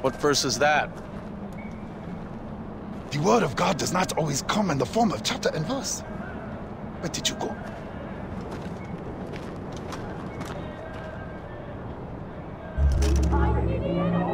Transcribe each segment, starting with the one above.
What verse is that? The word of God does not always come in the form of chapter and verse. Where did you go? With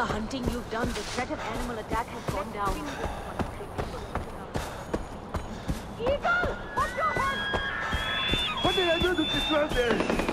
the hunting you've done, the threat of animal attack has gone down. Eagle! Watch your head! What did I do to deserve this?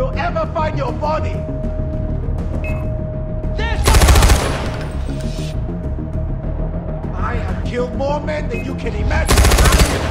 Will ever find your body! This! I have killed more men than you can imagine!